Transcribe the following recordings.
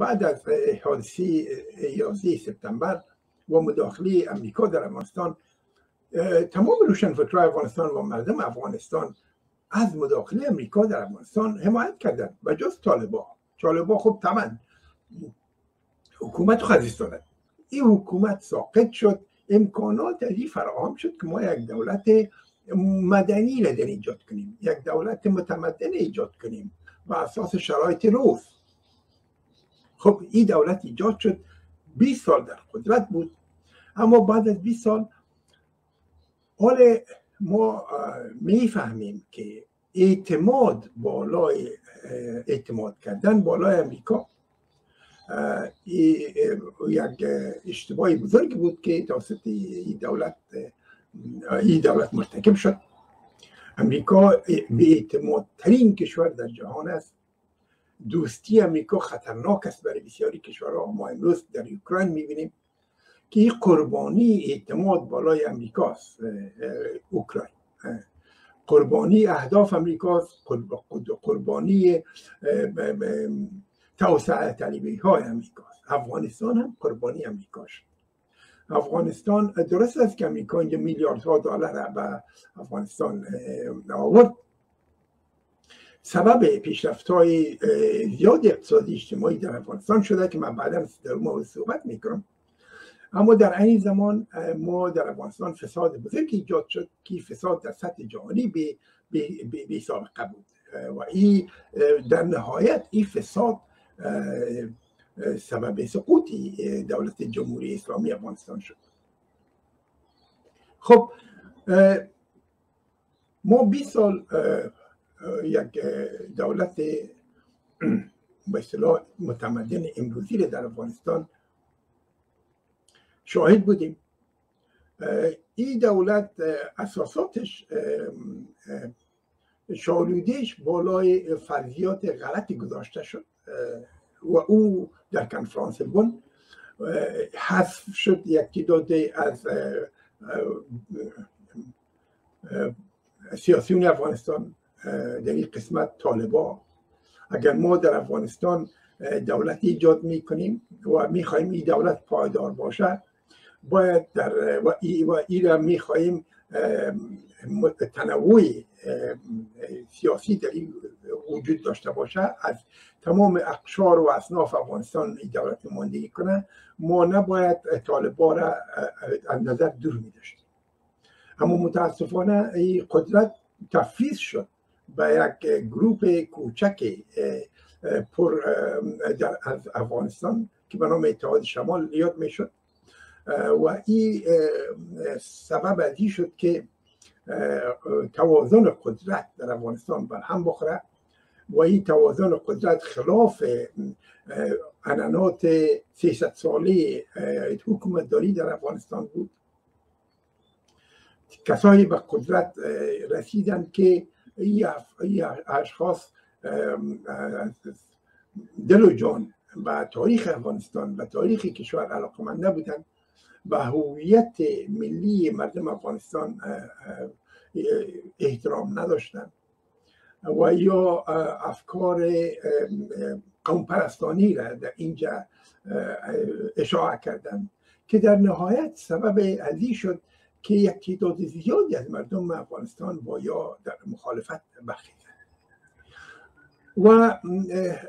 بعد از حادثه 11 سپتامبر و مداخله امریکا در افغانستان تمام روشنفکرهای افغانستان و مردم افغانستان از مداخله امریکا در افغانستان حمایت کردن و جز طالبا. طالبا خب طبعا حکومت خزیز دارد این حکومت ساقط شد. امکانات از فراهم شد که ما یک دولت مدنی را در ایجاد کنیم یک دولت متمدن ایجاد کنیم و اساس شرایط روز. خب این دولت ایجاد شد. 20 سال در قدرت بود. اما بعد از 20 سال حال ما می‌فهمیم که اعتماد بالای اعتماد کردن بالای امریکا یک اشتباهی بزرگی بود که توسط این دولت این دولت مرتکب شد. امریکا به اعتماد ترین کشور در جهان است. دوستی امریکا خطرناک است برای بسیاری کشورها. ما امروز در اوکراین می‌بینیم که این قربانی اعتماد بالای امریکاست اوکراین. قربانی اهداف امریکاست قربانی توسعه طلبی های امریکاست افغانستان هم قربانی امریکاش افغانستان درست است که امریکا اینجا میلیاردها دلار به افغانستان آورد. سبب پیشرفت های زیاد اقتصادی اجتماعی در افغانستان شده که من بعدا در مورد صحبت می‌کنم. اما در این زمان ما در افغانستان فساد بزرگی ایجاد شد که فساد در سطح جهانی به به سابقه بود. و این در نهایت این فساد سبب سقوطی دولت جمهوری اسلامی افغانستان شد. خب ما 20 سال یک دولت به اصطلاح متمدن امروزی در افغانستان شاهد بودیم. این دولت اساساتش شالودهش بالای فرضیات غلطی گذاشته شد. و او در کنفرانس بون حذف شد یکی داده از سیاسیون افغانستان. در این قسمت طالبا. اگر ما در افغانستان دولتی ایجاد می‌کنیم و می‌خواهیم این دولت پایدار باشد باید در و ای, و ای را می‌خواهیم تنوع سیاسی در این وجود داشته باشه از تمام اقشار و اصناف افغانستان این دولت ماندگی کنه. ما نباید طالبا را از نظر دور می اما متاسفانه این قدرت تفیز شد. به یک گروپ کوچک پر در از افغانستان که به نام اتحاد شمال یاد می شد و این سبب ازی شد که توازن قدرت در افغانستان بر هم بخوره و این توازن قدرت خلاف انانات 300 ساله حکومت داری در افغانستان بود کسایی به قدرت رسیدن که این اشخاص دل و جان به تاریخ افغانستان و تاریخ کشور علاقمند نبودن به هویت ملی مردم افغانستان احترام نداشتن و یا افکار قوم پرستانی را در اینجا اشاعه کردن که در نهایت سبب ازی شد که یک تعداد زیادی از مردم افغانستان با یا در مخالفت برخیزن و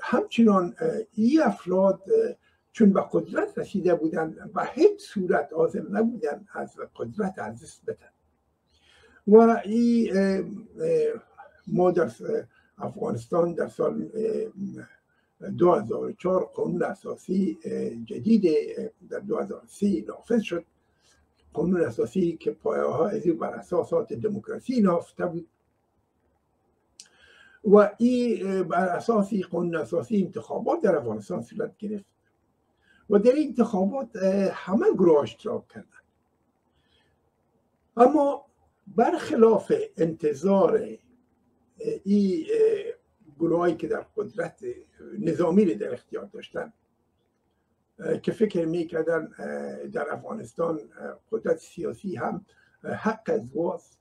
همچنان این افراد چون به قدرت رسیده بودن و هیچ صورت آزم نبودن از قدرت دست بدن. و این ما در افغانستان در سال 2004 قانون اساسی جدید در 2003 نافذ شد. قانون اساسی که پایه ها از بر اساسات دموکراسی نافته بود. و این بر اساسی قانون اساسی انتخابات در افغانستان صورت گرفت. و در انتخابات همه گروه اشتراک کردن. اما برخلاف انتظار این گروهایی که در قدرت نظامی در اختیار داشتن که فکر می‌کردن در افغانستان قدرت سیاسی هم حق از واس.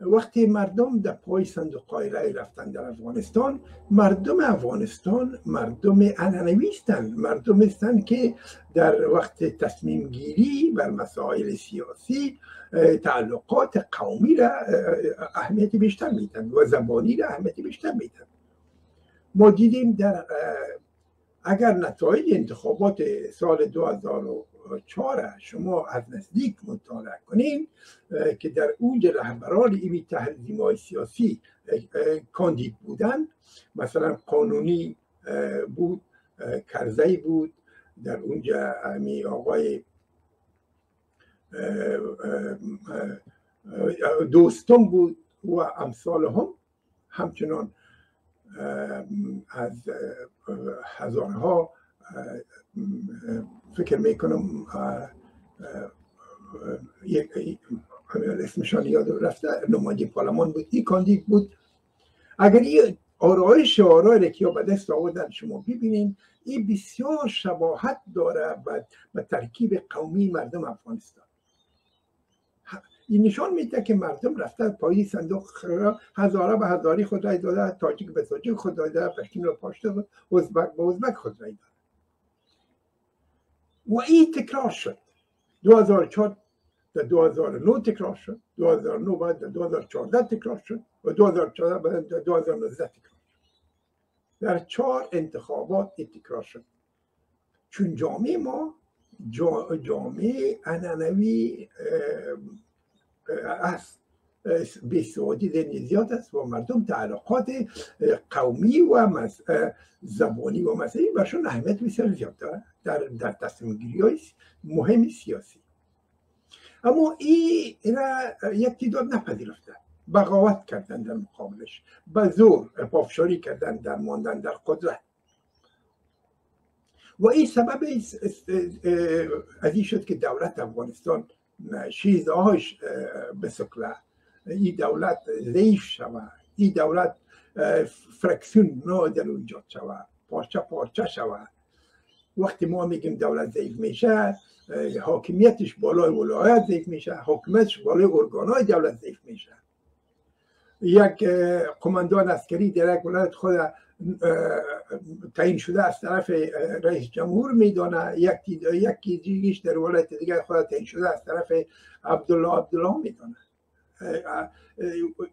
وقتی مردم در پای صندوق های رای رفتن در افغانستان مردم افغانستان مردم انانوی هستند مردم هستند که در وقت تصمیم گیری بر مسائل سیاسی تعلقات قومی را اهمیت بیشتر میدن و زبانی را اهمیت بیشتر میدن. ما دیدیم در اگر نتایج انتخابات سال 2004 شما از نزدیک مطالعه کنین که در اونجا رهبران این تحریم های سیاسی کاندید بودن. مثلا قانونی بود کرزی بود. در اونجا امی آقای دوستان بود و امثال هم همچنان. از هزارها فکر می‌کنم یک اسمشان یاد رفته نماینده پارلمان بود این کاندید بود. اگر این آرای شعارهای که به دست آوردن شما ببینید این بسیار شباهت داره به ترکیب قومی مردم افغانستان. نشان میده که مردم رفته پای صندوق هزاره به هزاری خود رای داده تاجیک به تاجیک خود رای داده پشتین رو پاشته ازبک به ازبک خود رای داده و این تکرار شد. 2004 در 2009 تکرار شد. 2009 بعد در 2014 تکرار شد. و 2014 بعد در 2019 تکرار شد. در چهار انتخابات تکرار شد. چون جامعه ما جامعه انانوی است بیسوادی ذهنی زیاد است و مردم تعلقات قومی و زبانی و مذهبی برشون اهمیت بسیار زیاد داره در, در تصمیم گیری های مهم سیاسی. اما این را یک تعداد نپذیرفته بغاوت کردن در مقابلش. به زور پافشاری کردن در ماندن در قدرت. و این سبب از این شد که دولت افغانستان چیزهاش بسکله این دولت ضعیف شود این دولت فرکسیون در ایجاد شود پارچه پارچه شود وقتی ما میگیم دولت ضعیف میشه حاکمیتش بالای ولایت ضعیف میشه. حاکمیتش بالای ارگانهای دولت ضعیف میشه. یک قماندان عسکری در یک ولایت خود تعیین شده از طرف رئیس جمهور میدانه. یکی یکی دیگهش در ولایت دیگر خود تعیین شده از طرف عبدالله عبدالله میدانه.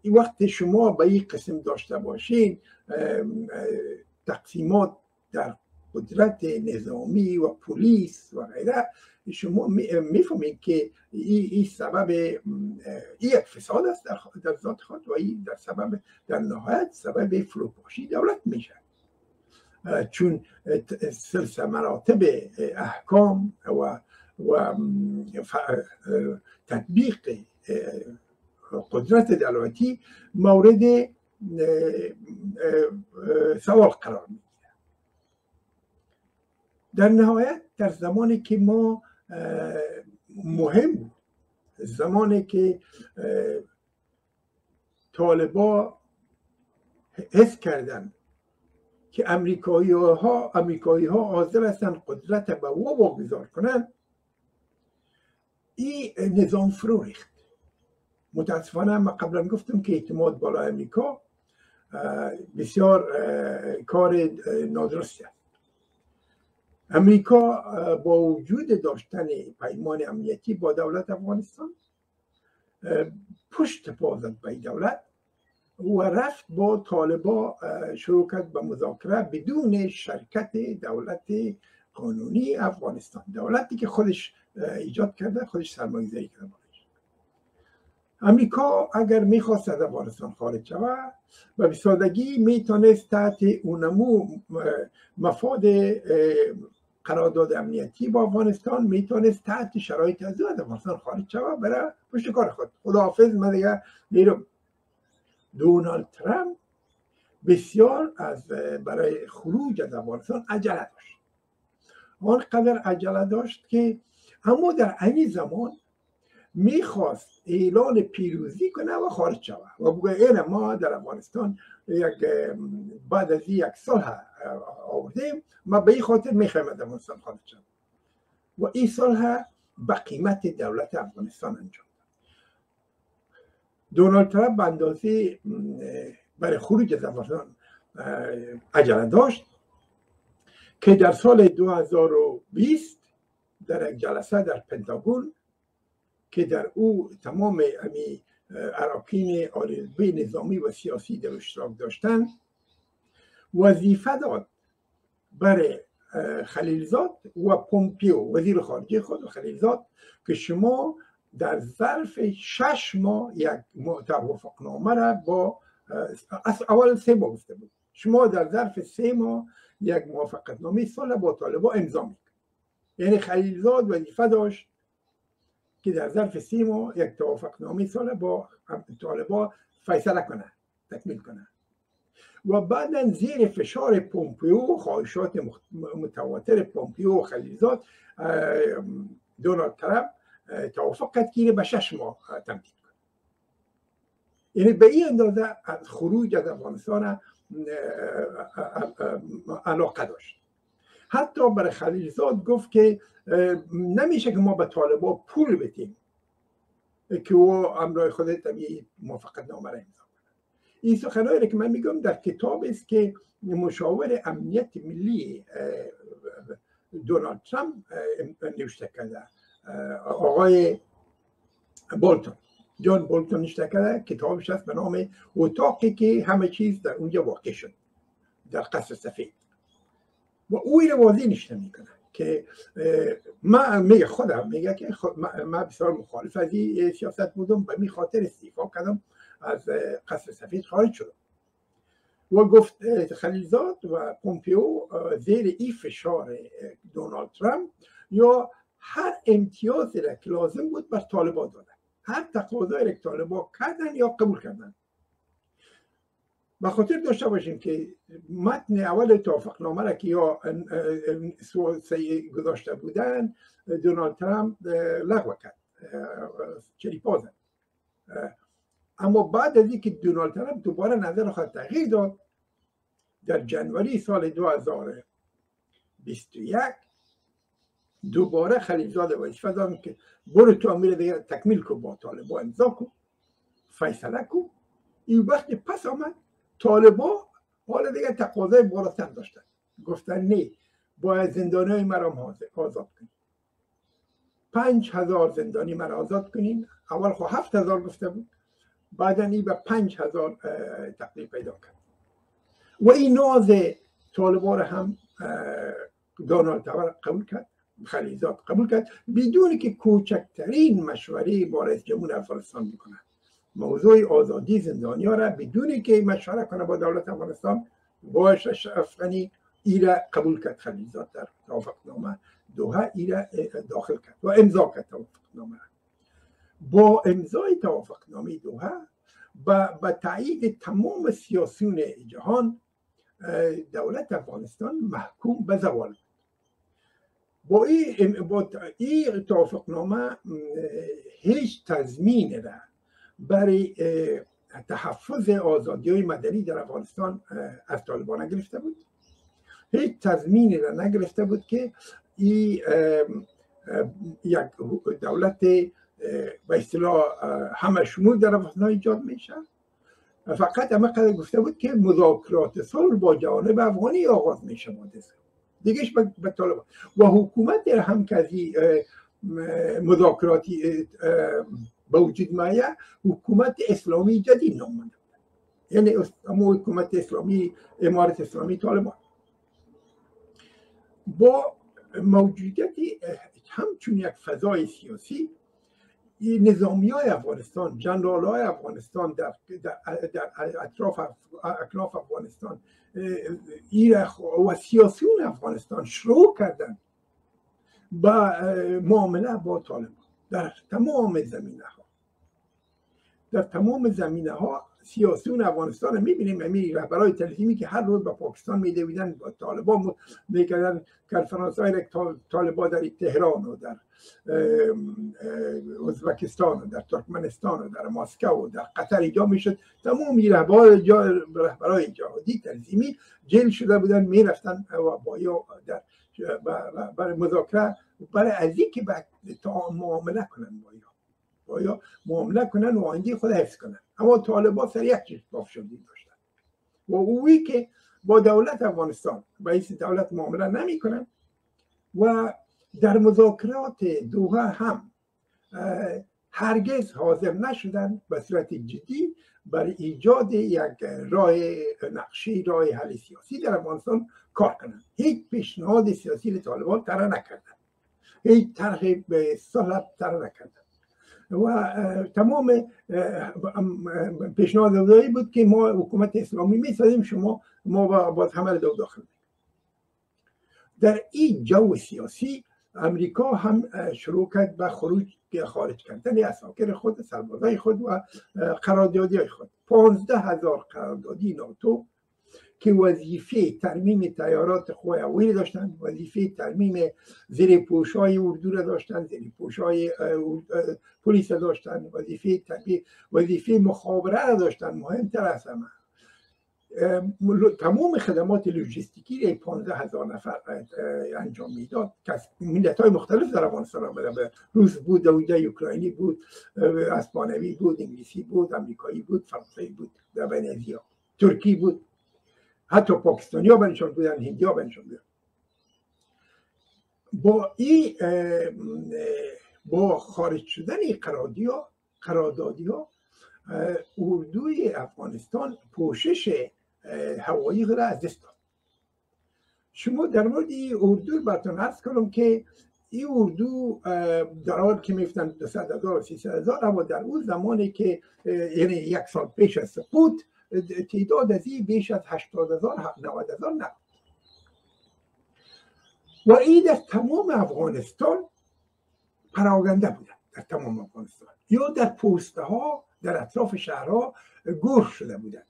این وقت شما به این قسم داشته باشین تقسیمات در قدرت نظامی و پلیس و غیره. شما می‌فهمید که این سبب یک فساد است در ذات خود و این در سبب در نهایت سبب فروپاشی دولت میشه. چون سلسله مراتب احکام و و تطبیق قدرت دولتی مورد سوال قرار می‌گیره. در نهایت در زمانی که ما مهم بود زمانی که طالبا حس کردن که امریکایی ها امریکایی ها حاضر هستن قدرت به او واگذار کنن این نظام فرو ریخت. متاسفانه من قبلا گفتم که اعتماد بالا امریکا بسیار کار نادرستی است. امریکا با وجود داشتن پیمان امنیتی با دولت افغانستان پشت پا زد به دولت و رفت با طالبا شروع کرد به مذاکره بدون شرکت دولت قانونی افغانستان. دولتی که خودش ایجاد کرده خودش سرمایه‌گذاری کرده امریکا اگر می‌خواست از افغانستان خارج شود و به سادگی می‌تونست تحت اونمو مفاد قرارداد امنیتی با افغانستان می‌تونست تحت شرایط از افغانستان خارج شود برای پشت کار خود. خداحافظ من دیگه میرم دونالد ترامپ بسیار از برای خروج از افغانستان عجله داشت. آنقدر عجله داشت که اما در این زمان می‌خواست اعلان پیروزی کنه و خارج شود. و بگه ما در افغانستان یک بعد از یک سال آوردیم. ما به این خاطر می‌خوایم از افغانستان خارج شد و این سال به قیمت دولت افغانستان انجام دونالد ترامپ به اندازه برای خروج از افغانستان عجله داشت که در سال 2020 در یک جلسه در پنتاگون که در او تمام امی اراکین آرزبه نظامی و سیاسی در اشتراک داشتن وظیفه داد برای خلیلزاد و پومپیو وزیر خارجه خود خلیلزاد که شما در ظرف شش ماه یک توافقنامه را با اول سه ماه گفته بود. شما در ظرف سه ماه یک موافقت نامه صلح با طالبا امضا می‌کنید. یعنی خلیلزاد وظیفه داشت که در ظرف سه ماه یک توافق نامه صلح با طالبا فیصله کنه تکمیل کنه. و بعدا زیر فشار پومپیو خواهشات متواتر پومپیو و خلیلزاد دونالد ترامپ توافق کرد که به شش ماه تمدید کنه. یعنی به این اندازه از خروج از افغانستان علاقه داشت. حتی برای خلیلزاد گفت که نمیشه که ما به طالبا پول بدیم. که او امرای خود تمی موافقت نامه این سخنهایی که من میگم در کتاب است که مشاور امنیت ملی دونالد ترامپ نوشته کرده. آقای بولتون جان بولتون نوشته کرده کتابش هست به نام اتاقی که همه چیز در اونجا واقع شد در قصر سفید. و او رو واضح نشته می‌کنه که من میگه خودم میگه که من بسیار مخالف از این سیاست بودم به می خاطر استیفا کردم. از قصر سفید خارج شدم و گفت خلیلزاد و پومپیو زیر این فشار دونالد ترامپ یا هر امتیازی را که لازم بود بر طالبا دادن. هر تقاضایی را که طالبا کردن یا قبول کردن. به خاطر داشته باشیم که متن اول توافقنامه را که یا سعی گذاشته بودن دونالد ترامپ لغو کرد چریپا زد اما بعد از اینکه دونالد ترامپ دوباره نظر خود تغییر داد در جنوری سال 2021 دوباره خلیلزاد وظیفه دادم که برو تو امیر دیگه تکمیل کن با طالبا امضا کن فیصله کن. این وقت پس آمد طالبا حالا دیگه تقاضای بالاتر داشتن. گفتن نه باید زندانی مرا آزاد کنیم. پنج هزار زندانی مرا آزاد کنین. اول خو هفت هزار گفته بود. این به پنج هزار تقلیل پیدا کرد. و این ناز طالبا را هم دونالد قبول کرد خلیزات قبول کرد بدون که کوچکترین مشوره با رئیس جمهور افغانستان می‌کنند موضوع آزادی زندانیا را بدون که مشوره کنه با دولت افغانستان باش افغانی ای را قبول کرد. خلیزات در توافقنامه دوها ای را داخل کرد و امضا کرد توافقنامه با امضای توافقنامه دوها با تایید تمام سیاسیون جهان دولت افغانستان محکوم به زوال با این با این توافقنامه هیچ تضمین را برای تحفظ آزادی های مدنی در افغانستان از طالبان نگرفته بود. هیچ تضمینی را نگرفته بود که این یک دولت به اصطلاح همه شمول در افغانستان ایجاد میشه. فقط همه قدر گفته بود که مذاکرات صلح با جانب افغانی آغاز میشه دیگهش به طالبان و حکومت هم که مذاکراتی به وجود میایه حکومت اسلامی جدید نام یعنی اما حکومت اسلامی امارت اسلامی طالبان. با موجودیت همچون یک فضای سیاسی نظامی های افغانستان جنرال های افغانستان در, در, اطراف اکناف افغانستان و سیاسیون افغانستان شروع کردن با معامله با طالبان در تمام زمینه ها در تمام زمینه ها سیاسیون افغانستان رو می‌بینیم امی رهبرای تنظیمی که هر روز به پاکستان میدویدن با طالبان می‌کردن کنفرانس های طالبا در تهران و در ازبکستان و در ترکمنستان و در مسکو و در قطر ایجا می‌شد. تمام رهبرای جهادی تنظیمی جیل شده بودن می‌رفتن و با در برای مذاکره برای از که تا معامله کنن با اروپایی معامله کنن و آینده خود حفظ کنن. اما طالبان سر یک چیز شدی داشتن. و اوی که با دولت افغانستان رئیس دولت معامله نمی کنن و در مذاکرات دوها هم هرگز حاضر نشدن به صورت جدی برای ایجاد یک راه نقشه راه حل سیاسی در افغانستان کار کنند هیچ پیشنهاد سیاسی طالبان طرح نکردن. هیچ طرح به صلح طرح نکردن. و تمام پیشنهاد بود که ما حکومت اسلامی می‌سازیم شما ما باز همه دو داخل در این جو سیاسی امریکا هم شروع کرد به خروج خارج کردن اساکر خود سربازای خود و قراردادی خود. پانزده هزار قراردادی ناتو که وظیفه ترمیم تیارات خواه اویل داشتن وظیفه ترمیم زیر های اردو را داشتن زیر های پلیس داشتن وظیفه ترمیم وظیفه مخابره را داشتن مهمتر از همه. تمام خدمات لوجستیکی 15 هزار نفر انجام می‌داد. که ملت های مختلف در افغانستان آمده روس بود دویده اوکراینی بود اسپانوی بود انگلیسی بود امریکایی بود فرانسوی بود در ونزیا ترکی بود. حتی پاکستانی ها بنشان بودن هندی ها بنشان بودن. با این با خارج شدن قراردادی ها اردوی افغانستان پوشش هوایی را از دست داد. شما در مورد این اردو براتون عرض کنم که این اردو در حال که میفتن 200 هزار و 300 هزار اما در اون زمانی که یعنی یک سال پیش از سقوط تعداد از این بیش از 80 هزار 90 هزار و این در تمام افغانستان پراگنده بودن در تمام افغانستان. یا در پوسته ها در اطراف شهرها گور شده بودن.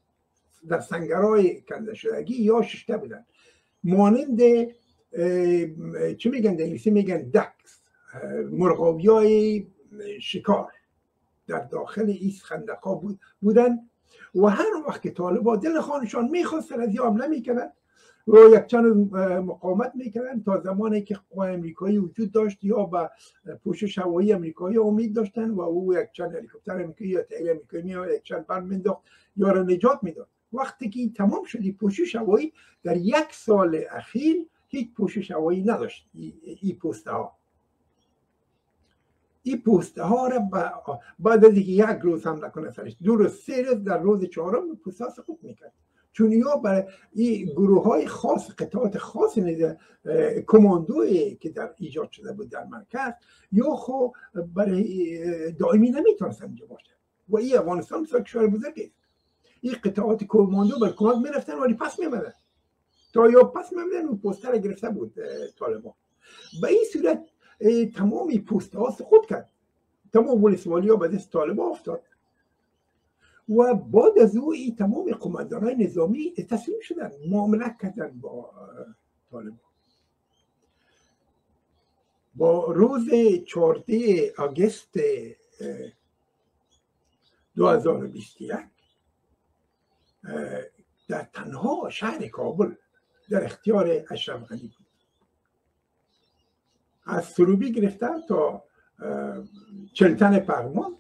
در سنگرهای کنده شدگی یا ششته بودن. مانند چه میگن در انگلیسی میگن دکس. مرغابی های شکار در داخل ایست خندقا بود بودن. و هر وقت که طالبا دل خانشان می‌خواستن از حمله می‌کردن و یک چند مقاومت می‌کردن تا زمانی که قوای امریکایی وجود داشت یا به پوشش هوایی امریکایی امید داشتن و او یک چند هلیکوپتر امریکایی یا تیل امریکایی یک چند بند مینداخت یا را نجات می‌داد. وقتی که تمام شدی پوشش هوایی در یک سال اخیر هیچ پوشش هوایی نداشت این پوسته ها این پوسته ها را بعد از اینکه یک روز هم نکنه سرش. دو روز سه روز در روز چهارم پوسته ها سقوط می‌کرد. چون یا برای این گروه های خاص قطعات خاص کماندوی که در ایجاد شده بود در مرکز یا خب برای دائمی نمی‌تونست اینجا باشه. و این افغانستان مثل کشور بزرگی این قطعات کماندو بر کمک می‌رفتن ولی پس میمدن تا یا پس میمدن و پوستر گرفته بود طالبان. به این صورت تمام پوست ها سقوط کرد. تمام ولسوالی ها به دست طالبان افتاد. و بعد از او این تمام قماندان های نظامی تسلیم شدن معامله کردن با طالبان. با روز 14 آگست 2021 در تنها شهر کابل در اختیار اشرف غنی از سروبی گرفتن تا چلتن پرمان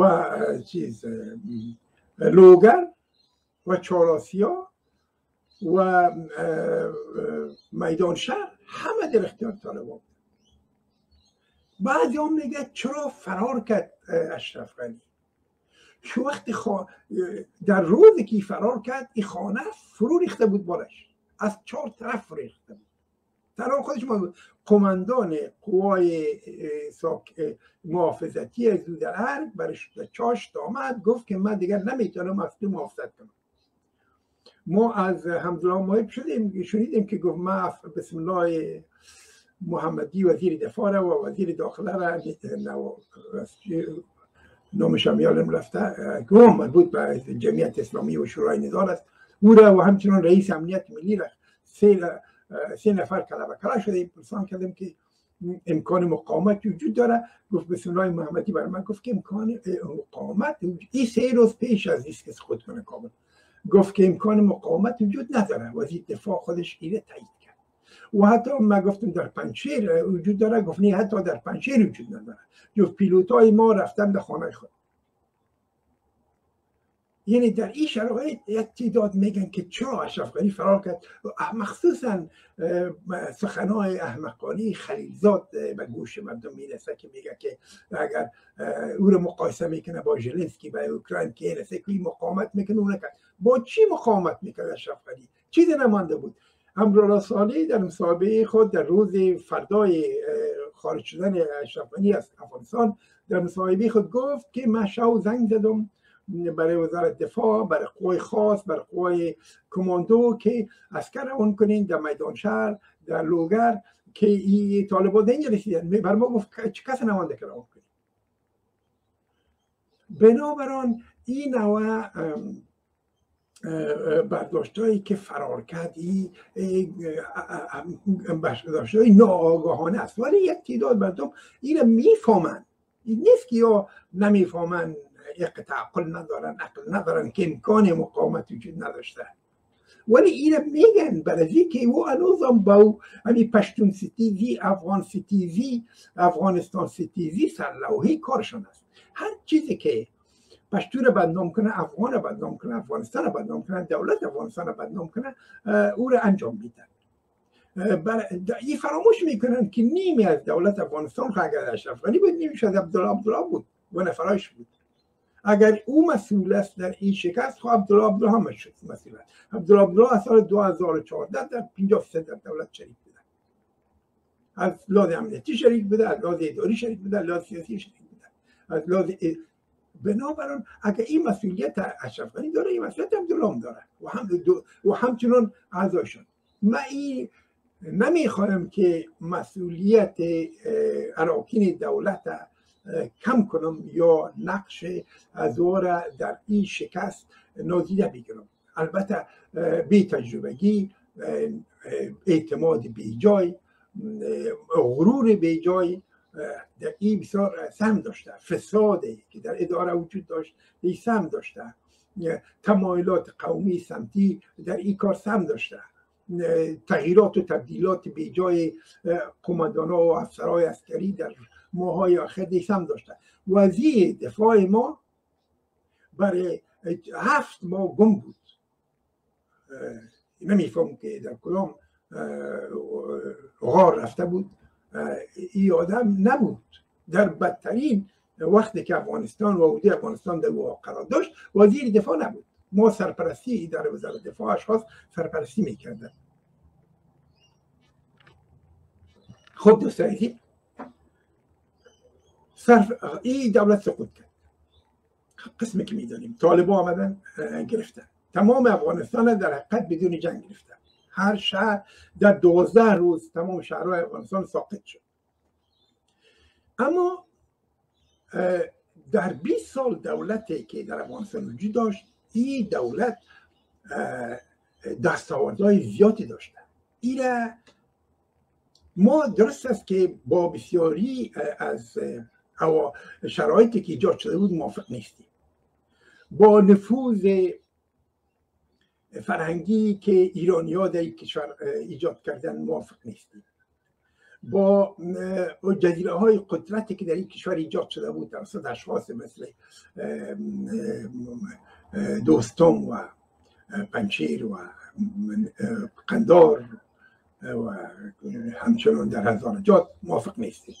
و چیز لوگر و چاراسیا و میدان شهر همه در اختیار طالبان بعد هم میگه چرا فرار کرد اشرف غنی؟ شو وقتی خوا... در روزی که فرار کرد این خانه فرو ریخته بود بالش. از چهار طرف فرو ریخته بود. تنها خودش قماندان قوای محافظتی از در ارگ برش چاش آمد گفت که من دیگر نمی‌تونم از تو محافظت کنم. ما از حمدالله مایب شدیم شنیدیم که گفت ما بسم الله محمدی وزیر دفاع و وزیر داخله را نامش هم یادم رفته که مربوط به جمعیت اسلامی و شورای نضال است. او را و همچنان رئیس امنیت ملی را سه, سه نفر کلمه کرا شده. پرسان کردم که امکان مقاومت وجود داره. گفت بسم الله محمدی بر من گفت که امکان مقاومت این سه روز پیش از است که خود کنه کامل. گفت که امکان مقاومت وجود نداره. وزیر دفاع خودش ایره تایید کرد. و حتی من گفتم در پنچیر وجود داره. گفت حتی در پنچیر وجود نداره. جفت پیلوت های ما رفتن به خانه خود. یعنی در این شرایط یک تعداد میگن که چرا اشرف غنی فرار کرد مخصوصا سخنهای احمقانی خلیلزاد به گوش مردم می‌رسه که میگه که اگر او رو مقایسه می‌کنه با ژلنسکی و اوکراین که این که مقاومت می‌کنه اون کرد با چی مقاومت می‌کنه اشرف غنی؟ چیزی نمانده بود. امرولا سالی در مصاحبه خود در روز فردای خارج شدن اشرف غنی از افغانستان در مصاحبه خود گفت که من شو زنگ زدم برای وزارت دفاع برای قوای خاص برای قوای کماندو که اسکر اون کنین در میدان شهر در لوگر که ای طالبان اینجا رسیدن بر ما گفت چه کس نمانده که اون کنین. بنابراین این نوع برداشتهایی که فرار کرد برداشتهایی ناآگاهانه است. ولی یک تعداد مردم این می‌فهمند این نیست که یا نمی‌فهمند یک عقل ندارن عقل ندارن که امکان مقاومت وجود نداشته. ولی این میگن برای که او هنوزم با همی پشتون ستیزی افغان ستیزی افغانستان ستیزی سرلوحی کارشون است. هر چیزی که پشتون بدنام کنه افغان بدنام کنه افغانستان بدنام کنه دولت افغانستان بدنام کنه او را انجام میدن. این فراموش می‌کنن که نیمی از دولت افغانستان اگر اشرف غنی بود نیمی شد عبدالله عبدالله بود. و نفرایش بود. اگر او مسئول است در این شکست خب عبدالله مسئول است عبدالله سال 2014 در 50 فیصد در دولت شریک بوده. از لحاظ امنیتی شریک بوده از لحاظ اداری شریک بوده از لحاظ سیاسی شریک بوده. از لحاظ بنابراین اگر این مسئولیت اشرف داره این مسئولیت عبدالله داره. و هم و همچنان اعضایشون من این نمی‌خواهم که مسئولیت اراکین دولت کم کنم یا نقش از در این شکست نادیده بگیرم. البته بی تجربگی اعتماد بی جای غرور بی جای در این بسیار سم داشته. فساده که در اداره وجود داشت این سم داشته. تمایلات قومی سمتی در این کار سم داشته. تغییرات و تبدیلات به جای قماندان و افسرهای عسکری در ماهای آخر هم داشتن وزیر دفاع ما برای هفت ماه گم بود. نمیفهم که در کدام غار رفته بود. این آدم نبود. در بدترین وقتی که افغانستان و عودی افغانستان در قرار داشت وزیر دفاع نبود. ما سرپرستی در وزارت دفاع اشخاص سرپرستی می‌کردن خب دوست صرف این دولت سقوط کرد. قسمی که می‌دانیم. طالبا آمدن گرفتن. تمام افغانستان در حقیقت بدون جنگ گرفتن هر شهر در دوازده روز تمام شهرهای افغانستان ساقط شد. اما در 20 سال دولتی که در افغانستان وجود داشت این دولت دستاوردهای زیادی داشته. این ما درست است که با بسیاری از شرایطی که ایجاد شده بود موافق نیستیم. با نفوذ فرهنگی که ایرانی ها در کشور ایجاد کردن موافق نیستیم. با جزیره های قدرتی که در این کشور ایجاد شده بود توسط اشخاص مثل دوستان و پنچیر و قندار و همچنان در هزار جات موافق نیستیم.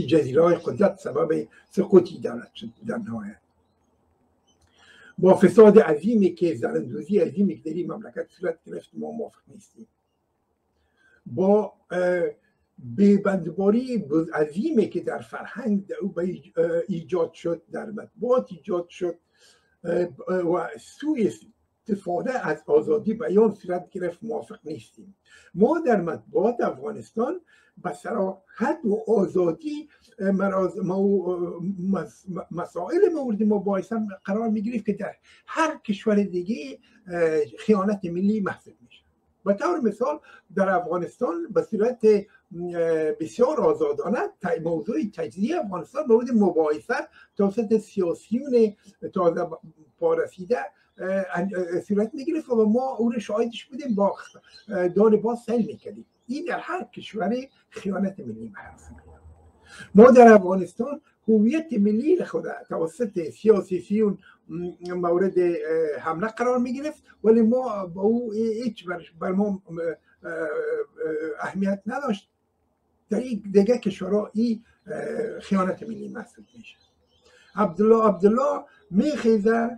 جزیره های قدرت سبب سقوطی دولت شد در نهایت با فساد عظیمی که زرندوزی عظیمی که در این مملکت صورت گرفت ما موافق نیستیم. با بندباری عظیمی که در فرهنگ ایجاد شد در مطبوعات ایجاد شد و سوی استفاده از آزادی بیان صورت گرفت موافق نیستیم. ما در مطبوعات افغانستان به سراحت و آزادی مسائل مورد مباحثه قرار می‌گرفت که در هر کشور دیگه خیانت ملی محسوب میشه. به طور مثال در افغانستان به صورت بسیار آزادانه موضوع تجزیه افغانستان مورد مباحثه توسط سیاسیون تازه پارسیده صورت می‌گرفت و ما اون شاهدش بودیم با دار باز سل می‌کردیم. این در هر کشوری خیانت ملی محسوب ما در افغانستان هویت ملی خود توسط سیاسیون مورد حمله قرار می گرفت ولی ما با او هیچ بر ما اهمیت نداشت. در این دیگه کشورها این خیانت ملی محسوب میشه عبدالله عبدالله میخیزه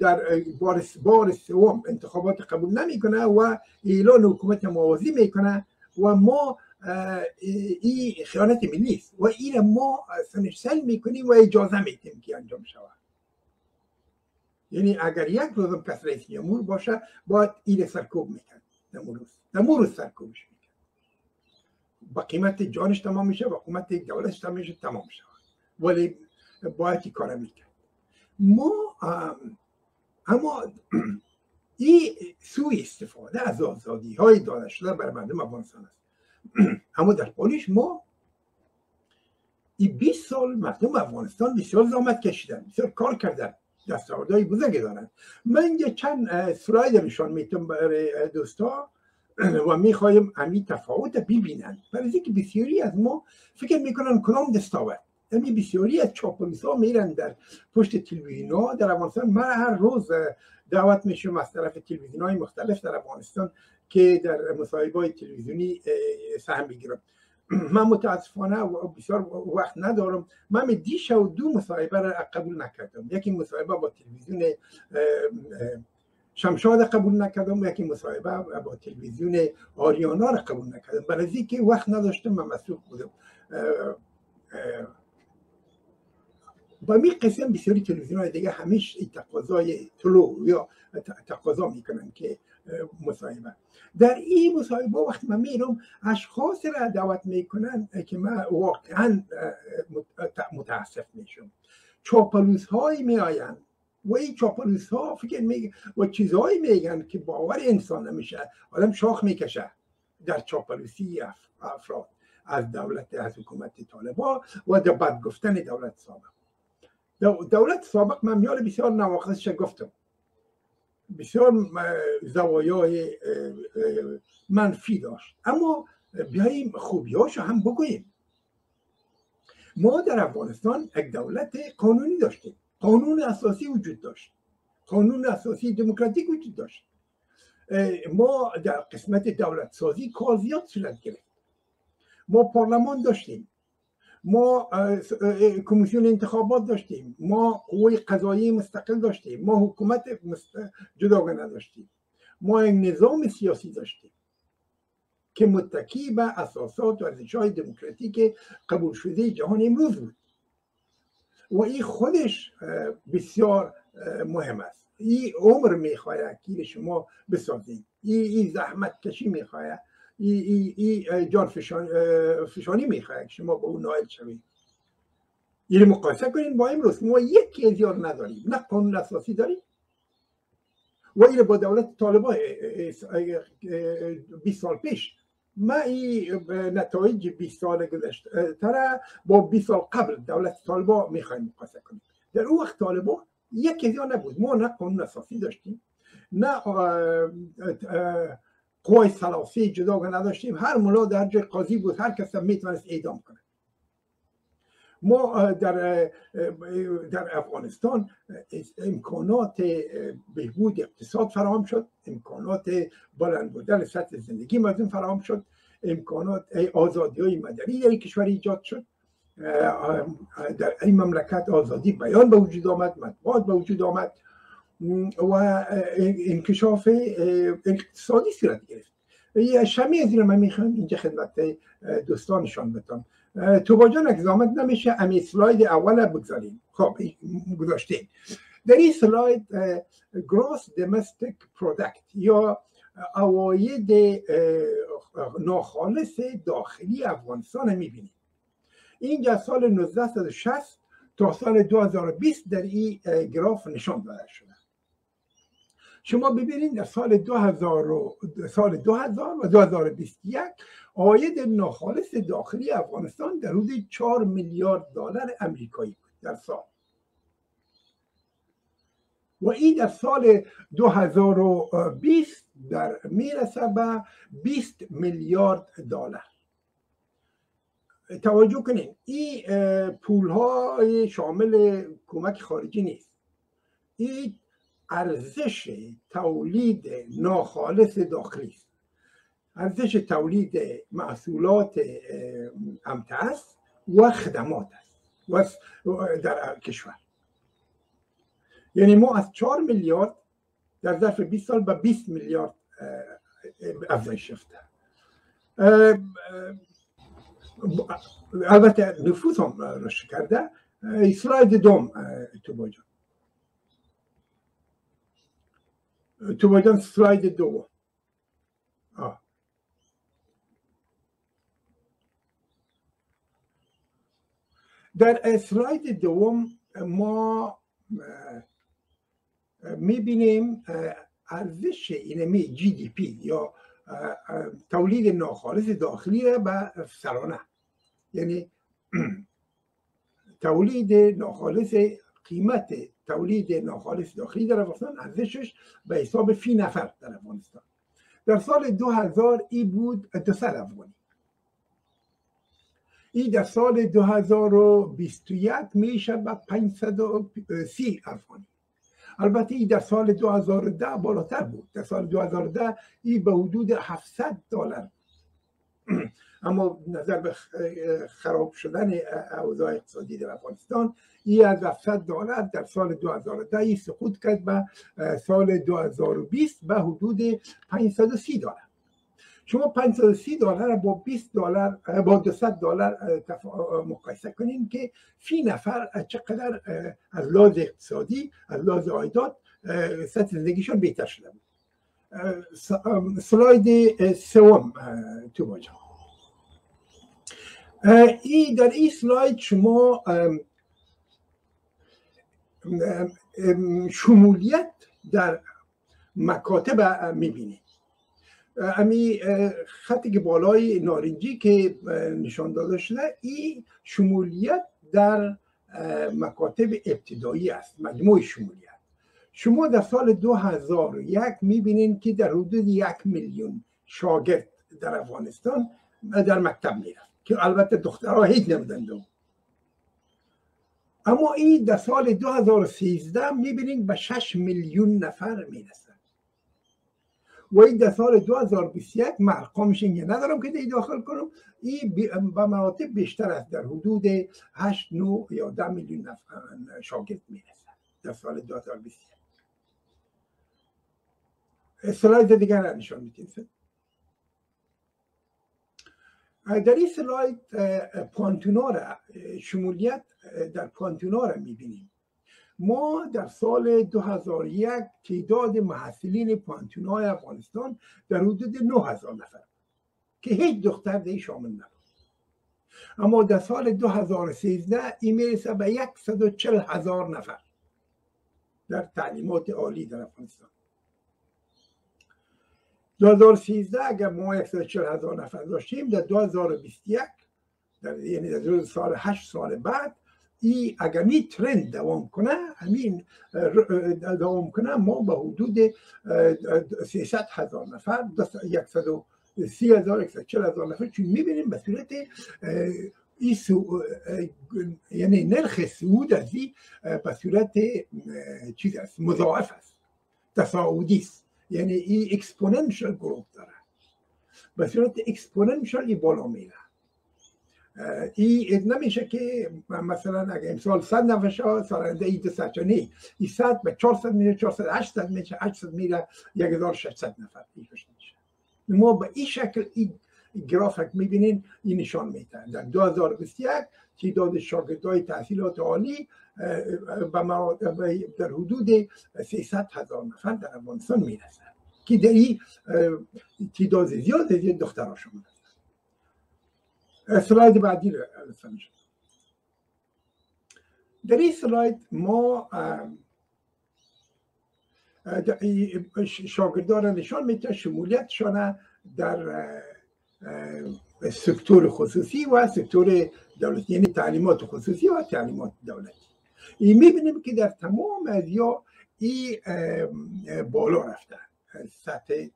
در بار بار سوم انتخابات قبول نمی‌کنه و اعلان حکومت موازی می‌کنه و ما این خیانت ملی است و این ما سنشسل می‌کنیم و اجازه میدیم که انجام شود. یعنی اگر یک روزم کس رئیس جمهور باشه باید این سرکوب می‌کرد. نموروز نموروز سرکوبش می‌کرد. با قیمت جانش تمام میشه با قیمت دولتش تمام میشه تمام شود ولی باید کار می‌کرد؟ ما اما این سوی استفاده از آزادی های داده شده برای مردم افغانستان است. اما در پالیش ما این 20 سال مردم افغانستان بسیار زحمت کشیدن بسیار کار کردن دستاوردهای بزرگی دارن. من اینجا چند سلاید نشان می‌تونم برای دوستا و می‌خوایم امی تفاوت ببینن. برای اینکه بسیاری از ما فکر می‌کنن کدام دستاورد؟ امی بسیاری از چاپلوس ها میرن در پشت تلویزیون در افغانستان من هر روز دعوت میشم از طرف تلویزیون های مختلف در افغانستان که در مصاحبه های تلویزیونی سهم بگیرم. من متاسفانه بسیار وقت ندارم. من دیش و دو مصاحبه را قبول نکردم. یکی مصاحبه با تلویزیون شمشاد قبول نکردم یکی مصاحبه با تلویزیون آریانا را قبول نکردم. برای که وقت نداشتم من مصروف بودم. با می قسم بسیاری تلویزیون های دیگه همیش تقاضای طلوع یا تقاضا می‌کنن که مصاحبه. در این مصاحبه وقتی من میرم اشخاص را دعوت می‌کنن که من واقعا متاسف میشم. چاپلوس هایی میآیند و این چاپلوس ها فکر میگن و چیزهایی میگن که باور انسان نمیشه. آدم شاخ می‌کشه در چاپلوسی افراد از دولت از حکومت طالبا و در بد گفتن دولت سابق. دولت سابق من میال بسیار نواقصش گفتم. بسیار زوایای منفی داشت. اما بیاییم خوبیاشو هم بگوییم. ما در افغانستان یک دولت قانونی داشتیم. قانون اساسی وجود داشت. قانون اساسی دموکراتیک وجود داشت. ما در قسمت دولت سازی کار صورت گرفت. ما پارلمان داشتیم. ما کمیسیون انتخابات داشتیم. ما قوه قضایی مستقل داشتیم. ما حکومت جداگانه داشتیم ما یک نظام سیاسی داشتیم که متکی به اساسات و ارزش های دموکراتیک قبول شده جهان امروز بود. و این خودش بسیار مهم است. این عمر می‌خواه که شما بسازید این زحمت کشی می‌خواه ای, جان فشانی, فشانی می‌خواه شما با اون نایل شوید. یعنی مقایسه کنین با امروز. ما یک زیاد نداریم. نه قانون اساسی داریم. و این با دولت طالبان 20 سال پیش. ما این نتایج 20 سال گذشته تره با 20 سال قبل دولت طالبا می‌خوایم مقایسه کنیم. در اون وقت طالبا یک زیاد نبود. ما نه قانون اساسی داشتیم نه قوای سلافی جدا نداشتیم هر ملا در جای قاضی بود هر کس می‌تونست اعدام کنه. ما در در افغانستان امکانات بهبود اقتصاد فراهم شد امکانات بلند بودن سطح زندگی مردم فراهم شد امکانات آزادی های مدنی در کشور ایجاد شد. در این مملکت آزادی بیان به وجود آمد مطبوعات به وجود آمد. و انکشاف اقتصادی صورت گرفت. شمی از این من می‌خوام اینجا خدمت دوستانشان بتم تو جان اگزامت نمیشه امی سلاید اول بگذاریم. خب گذاشتیم در این سلاید گروس دمستیک پرودکت یا اواید ناخالص داخلی افغانستان می‌بینیم. اینجا سال 1960 تا سال 2020 در این گراف نشان داده شده. شما ببینید در سال 2000 و سال 2000 و 2021 آید ناخالص داخلی افغانستان در حدود 4 میلیارد دلار امریکایی بود در سال. و این در سال 2020 در می‌رسه به 20 میلیارد دلار. توجه کنین این پول های شامل کمک خارجی نیست. این ارزش تولید ناخالص داخلی است. ارزش تولید محصولات امتاز و خدمات است در کشور. یعنی ما از 4 میلیارد در ظرف 20 سال به 20 میلیارد افزایش یافته. البته نفوذ هم رشد کرده. اسلاید دوم تو تو باجان سلاید دوم در اسلاید دوم ما می‌بینیم ارزش اینمی جی دی پی یا تولید ناخالص داخلی را به سرانه. یعنی تولید ناخالص قیمت تولید ناخالص داخلی در افغانستان ارزشش به حساب فی نفر در افغانستان. در سال 2000 ای بود 200 افغانی. ای در سال 2021 میشه به 530 افغانی. البته ای در سال 2010 بالاتر بود. در سال 2010 ای به حدود 700 دلار اما نظر به خراب شدن اوضاع اقتصادی در افغانستان ای از 700 دلار در سال 2010 ای سقوط کرد به سال 2020 به حدود 530 دلار. شما 530 دلار با 20 دلار با 200 دلار مقایسه کنین که فی نفر چقدر از لحاظ اقتصادی از لحاظ عایدات سطح زندگیشون بهتر شده بود. سلاید سوم تو باجا ای در این سلاید شما شمولیت در مکاتب می‌بینید امی خطی که بالای نارنجی که نشان داده شده این شمولیت در مکاتب ابتدایی است مجموع شمولیت. شما در سال 2001 می‌بینید که در حدود یک میلیون شاگرد در افغانستان در مکتب می‌رفت که البته دخترها هیچ نمیدن اما این در سال 2013 می‌بینید به 6 میلیون نفر می‌رسه و این در سال 2021 مرقامش اینگه ندارم که دی داخل کنم این به مراتب بیشتر است. در حدود 8 9 یا 10 میلیون شاگرد می‌رسه در سال 2021 اسلاید دیگر نشان میتین در این سلاید پانتونا را شمولیت در پانتونا را می‌بینیم. ما در سال 2001 تعداد محصلین پانتونای افغانستان در حدود 9000 نفر که هیچ دختر در شامل نبود. اما در سال 2013 این می‌رسه به 140 هزار نفر در تعلیمات عالی در افغانستان. 2013 اگر ما 140 هزار نفر داشتیم در 2021 در یعنی در سال 8 سال بعد ای اگر می ترند دوام کنه همین دوام کنه ما به حدود 300 هزار نفر 130 هزار 140 هزار نفر چون می‌بینیم به صورت ای یعنی نرخ صعود از این به صورت چیز است مضاعف است تصاعدی است. یعنی ای exponential growth داره. به صورت exponential ای بالا میره. این نمیشه که مثلا اگه امسال صد نفر شد سالنده ای دو نه این صد به 400 میره 400 800 میشه 800 میره 1600 نفر میشه. ما به این شکل این گرافک می‌بینین این نشان میده. در 2021 تعداد شاگردای تحصیلات عالی در حدود 300 هزار نفر در افغانستان می‌رسه که در این تعداد زیاد زیاد دخترها شما سلاید بعدی رو در این سلاید ما شاگردان نشان میده شمولیتشان در سکتور خصوصی و سکتور دولتی یعنی تعلیمات خصوصی و تعلیمات دولتی. این می‌بینیم که در تمام از یا این بالا رفته سطح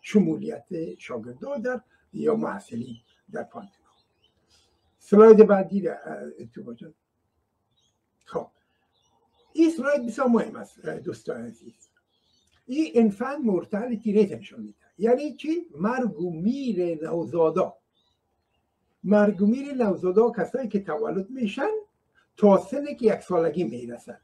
شمولیت شاگردا در یا محصلی در پانتنا سلاید بعدی تو باشن خب. این سلاید بسیار مهم است دوستان عزیز. این انفان مورتالیتی ریت نشون میده. یعنی چی؟ مرگ و میر نوزادا. مرگ و میر نوزادا کسایی که تولد میشن تا سنی که یک سالگی می‌رسن.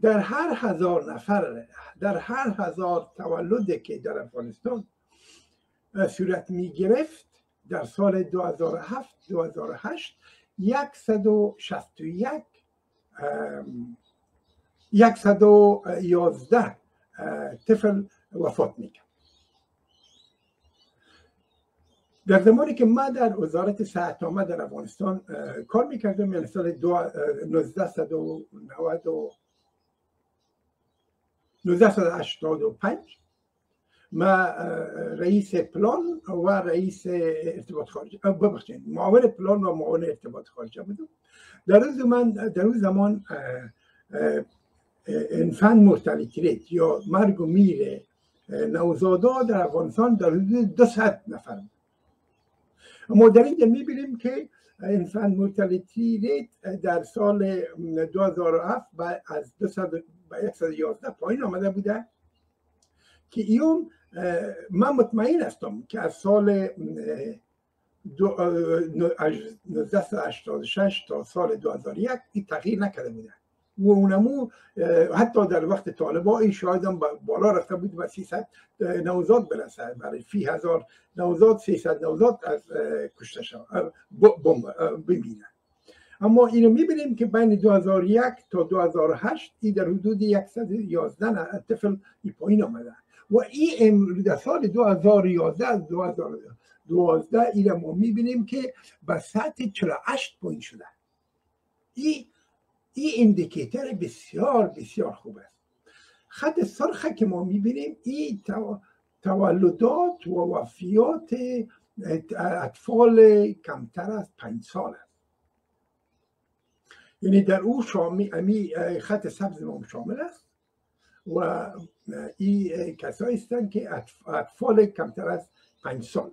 در هر هزار نفر در هر هزار تولد که در افغانستان صورت می گرفت در سال 2007 2008 161 111 طفل وفات می‌کرد. در زمانی که من در وزارت صحت آمد در افغانستان کار می‌کردم یعنی سال 1990 1985 ما رئیس پلان و رئیس ارتباط خارجه ببخشید معاون پلان و معاون ارتباط خارجه بودم در روز زمان در روز زمان انفان مورتالیتی ریت یا مرگ و میر نوزادا در افغانستان در حدود 200 نفر. اما در اینجا می‌بینیم که انفان مورتالیتی ریت در سال 2007 از 200 به 111 پایین آمده بوده که ایون من مطمئن هستم که از سال 1986 تا سال 2001 این تغییر نکرده بوده. و اونمو حتی در وقت طالبا شاید هم بالا رفته بود و 300 نوزاد برسه برای فی هزار نوزاد 300 نوزاد از کشته شد ببینن اما اینو می‌بینیم که بین 2001 تا 2008 این در حدود 111 طفل این پایین آمده. و این در سال 2011 2012 این ما می‌بینیم که به سطح 48 پایین شده. این این اندیکیتر بسیار بسیار خوب است. خط سرخه که ما می‌بینیم این تولدات و وفیات اطفال کمتر از پنج سال است. یعنی در او شامل امی خط سبز ما شامل است و این کسایی هستند که اطفال کمتر از پنج سال.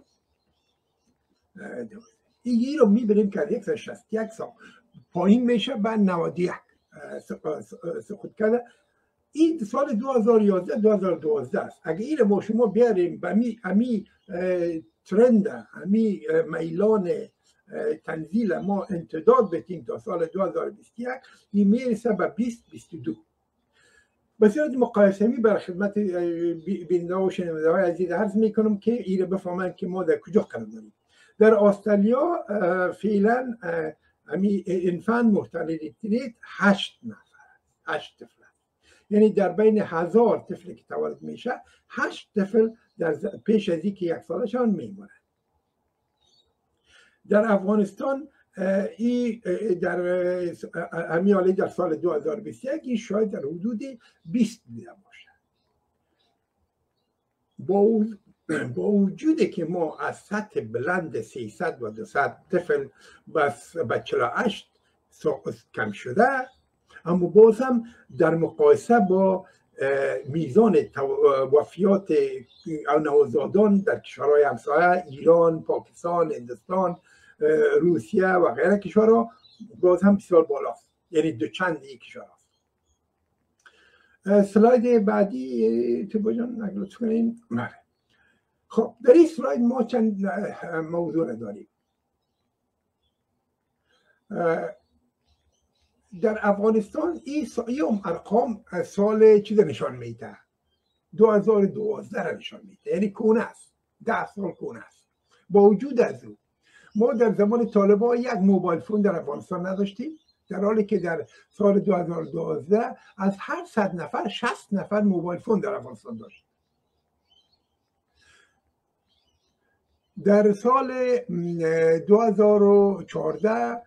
این رو می‌بینیم که شست یک سال. پایین میشه بعد 91 سقوط کرده. این سال 2011 2012 است. اگه این ما شما بیاریم به امی, امی ترند امی میلان تنزیل ما امتداد بتیم تا سال 2021 این می‌رسه به 20 22 به صورت مقایسه می بر خدمت بینده و شنونده های عزیز عرض می کنم که این بفهمن که ما در کجا قرار داریم. در استرالیا فعلا امی انفان محتلیت هشت نفر هشت طفل یعنی در بین هزار طفلی که تولد میشه هشت طفل در پیش از اینکه یک سالشان میمونه در افغانستان ای در امیالی در سال 2021 شاید در حدود 20 بوده باشه با با وجود که ما از سطح بلند 300 و 200 طفل به 48 کم شده اما باز هم در مقایسه با میزان وفیات نوزادان در کشورهای همسایه ایران پاکستان هندوستان روسیه و غیره کشورها باز هم بسیار بالاست. یعنی دو چند یک کشور سلاید بعدی تو بجان اگر کنین. بله. خب در این سلاید ما چند موضوع داریم. در افغانستان این ارقام سال چیز نشان میده؟ 2012 را نشان میده. یعنی کونه است. ده سال کونه است. با وجود از او ما در زمان طالبان یک موبایل فون در افغانستان نداشتیم. در حالی که در سال 2012 از هر صد نفر 60 نفر موبایل فون در افغانستان داشت. در سال 2014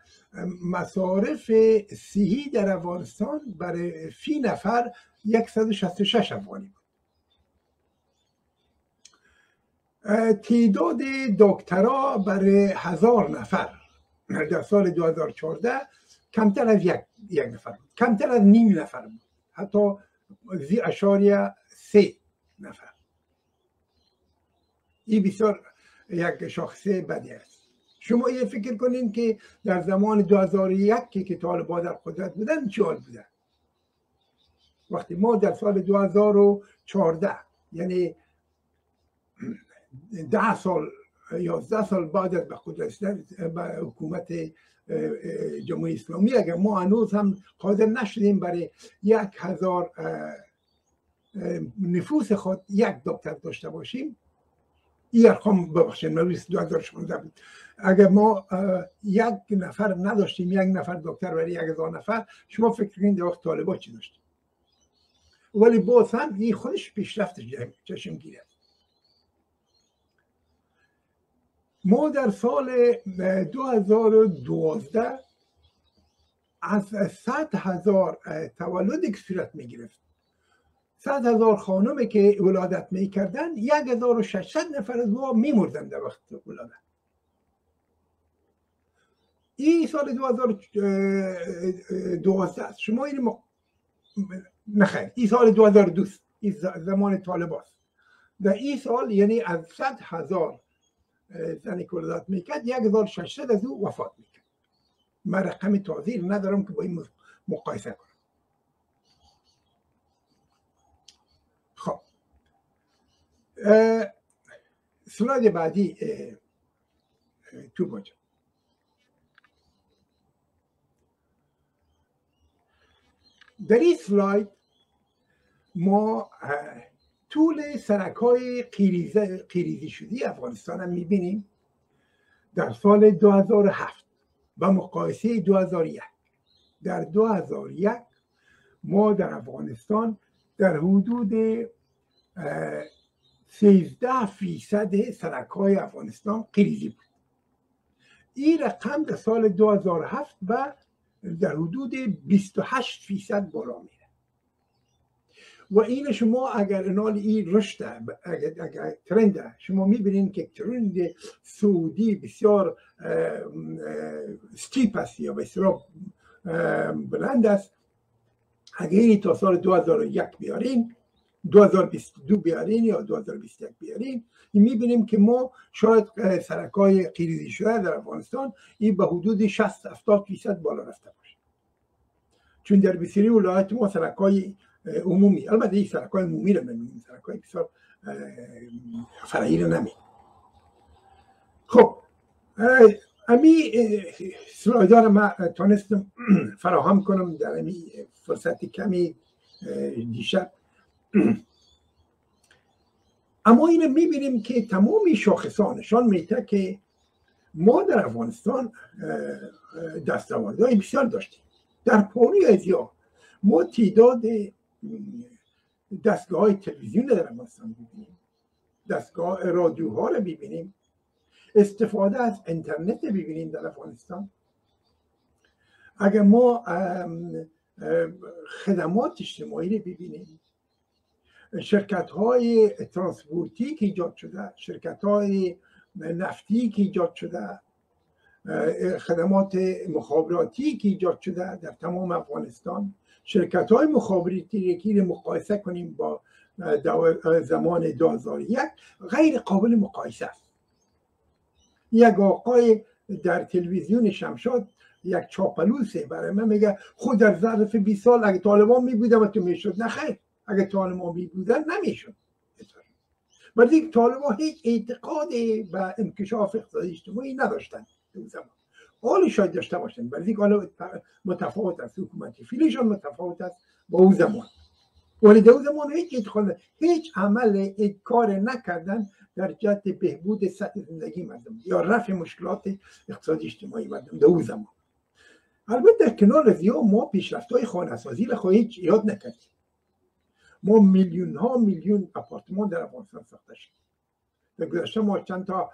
مصارف صحی در افغانستان برای فی نفر 166 افغانی بود. تعداد دکترا برای هزار نفر در سال 2014 کمتر از یک, یک نفر بود. کمتر از نیم نفر بود. حتی زی اشاریه سه نفر. این بسیار یک شاخصه بدی است. شما یه فکر کنین که در زمان 2001 که طالبان در قدرت بودن چی حال بودن وقتی ما در سال 2014 یعنی ده سال یازده سال بعد از به قدرت به حکومت جمهوری اسلامی اگر ما هنوز هم قادر نشدیم برای یک هزار نفوس خود یک دکتر داشته باشیم این ارقام ببخشید نویس 2016 بود اگر ما یک نفر نداشتیم یک نفر دکتر برای یک هزار نفر شما فکر کنید وقت طالبا چی داشتیم؟ ولی باز هم این خودش پیشرفت چشم گیره. ما در سال 2012 از 100 هزار تولد که صورت می گرفت صد هزار خانمی که ولادت می‌کردن یک هزار و ششصد نفر از ما میمردن در وقت ولادت. این سال 2012 است شما این. نخیر این سال 2002 این زمان طالباست. در این سال یعنی از صد هزار زنی که ولادت می‌کرد یک هزار ششصد از او وفات می‌کرد. من رقم تازه ندارم که با این مقایسه کنم سلاید بعدی تو باجه. در این سلاید ما طول سرک های قیریزی شدی افغانستان هم می‌بینیم در سال 2007 و مقایسه 2001 در 2001 ما در افغانستان در حدود 13 فیصد سرک های افغانستان قریزی بود. این رقم در سال 2007 و در حدود 28 فیصد بالا میره. و این شما اگر انال این رشد اگر, اگر ترند شما می‌بینید که ترند سعودی بسیار ستیپ است یا بسیار بلند است. اگر این تا سال 2001 بیاریم 2022 بیارین یا 2021 بیارین می‌بینیم که ما شاید سرکای قیریزی شده در افغانستان این به حدود 60 70 فیصد بالا رفته باشه. چون در بسیاری ولایت ما سرکای عمومی البته این سرکای عمومی رو نمیدیم سرکای بسیار فرعی رو نمیم خب امی سلایدار رو من تانستم فراهم کنم در امی فرصت کمی دیشب اما اینو می‌بینیم که تمامی شاخصانشان میته که ما در افغانستان دستاوردهای بسیار داشتیم. در پهلوی ازیا ما تعداد دستگاه های تلویزیون در افغانستان ببینیم دستگاه رادیوها رو ببینیم استفاده از اینترنت ببینیم در افغانستان. اگر ما خدمات اجتماعی رو ببینیم شرکت های ترانسپورتی که ایجاد شده شرکت های نفتی که ایجاد شده خدمات مخابراتی که ایجاد شده در تمام افغانستان. شرکت های مخابراتی که مقایسه کنیم با زمان 2001 غیر قابل مقایسه است. یک آقای در تلویزیون شمشاد یک چاپلوسه برای من میگه خود در ظرف 20 سال اگه طالبان می بودم تو می‌شد. نه خیر. اگه طالبان می بودن نمی‌شد. ولی طالبان هیچ اعتقاد به انکشاف اقتصادی اجتماعی نداشتن اون زمان. حالی شاید داشته باشن ولی حالا متفاوت است. حکومتی فیلیشان متفاوت است با اون زمان. ولی در زمان هیچ اعتقاد هیچ عمل کار نکردن در جهت بهبود سطح زندگی مردم یا رفع مشکلات اقتصادی اجتماعی مردم در اون زمان. البته در کنار زیاد ما پیشرفت های خانه سازی را هیچ یاد نکردیم. ما میلیون ها میلیون اپارتمان در افغانستان ساخته شد. در گذشته ما چند تا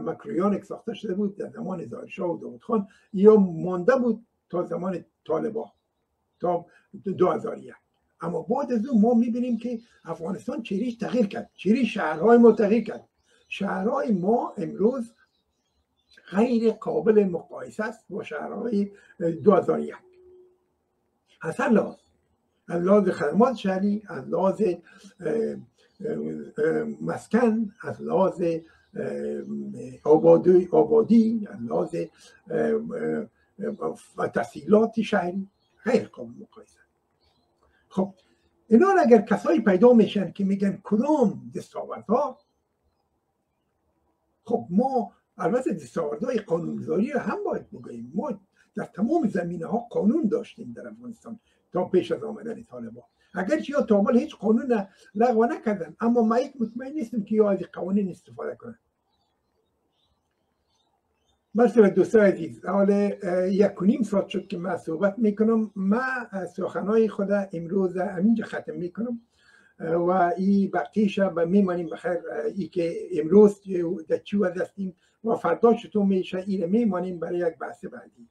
مکرویان ساخته شده بود در زمان زارشاه و داود خان یا مانده بود تا زمان طالبا تا 2001 اما بعد از اون ما می‌بینیم که افغانستان چریش تغییر کرد. چریش شهرهای ما تغییر کرد. شهرهای ما امروز غیر قابل مقایسه است با شهرهای 2001 اصلا لحاظ از خدمات شهری از لحاظ مسکن از آبادی, آبادی از لحاظ تحصیلات شهری غیر قابل مقایسه. خب اینا اگر کسایی پیدا میشن که میگن کدام دستاوردها خب ما البته دستاوردهای قانونگذاری هم باید بگوییم. ما در تمام زمینه ها قانون داشتیم در افغانستان. تا پیش از آمدن طالبان. اگر یا تا هیچ قانون لغو نکردن اما ما یک مطمئن نیستم که یا از قوانین استفاده کنن. مثلا دوستان عزیز حال یک و نیم ساعت شد که من صحبت می‌کنم. من سخنهای خود امروز همینجا ختم می‌کنم. و این بقیه به میمانیم. بخیر ای که امروز در چی هستیم و فردا چطور میشه این میمانیم برای یک بحث بعدی.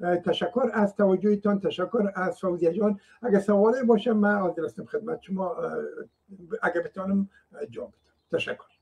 تشکر از توجهتان تشکر از فوزیه جان اگر سوالی باشه من هستم خدمت شما اگر بتانم جواب تشکر.